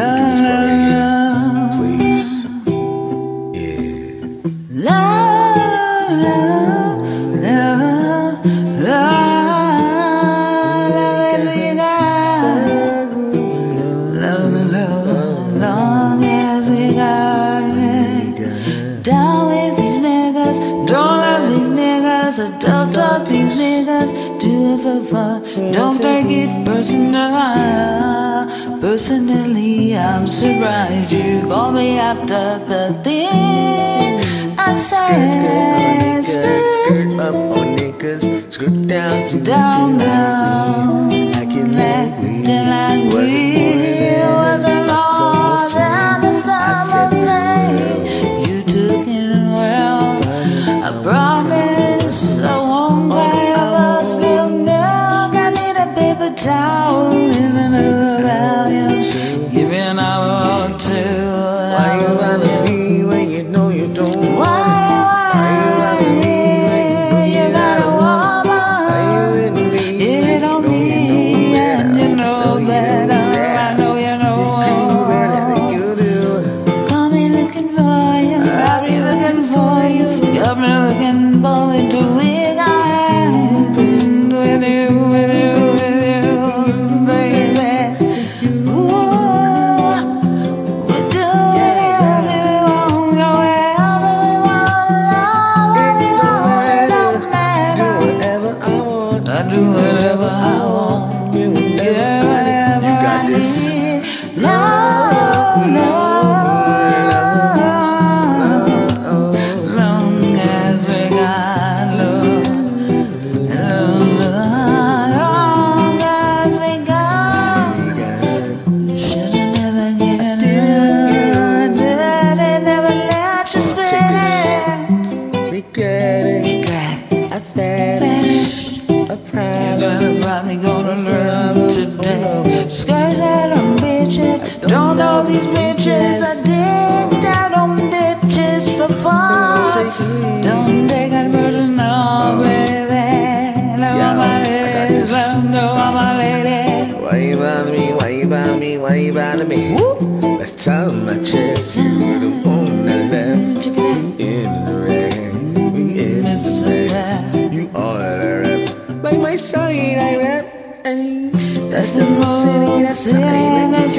love. fun. Don't take it personal. Personally, I'm surprised you called me after the things I said. Skirt, up on niggas, skirt down, down, down. I can let me. Was it Last time I checked, you were the one that left in the rain, We in the mix. You are the rap. By my side, I rap. That's the most city that's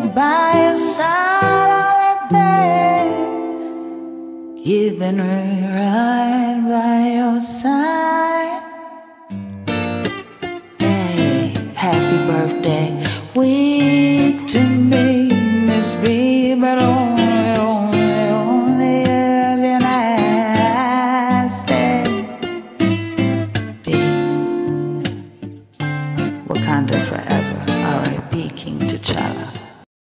by your side all day. You've right by your side. Hey, happy birthday. We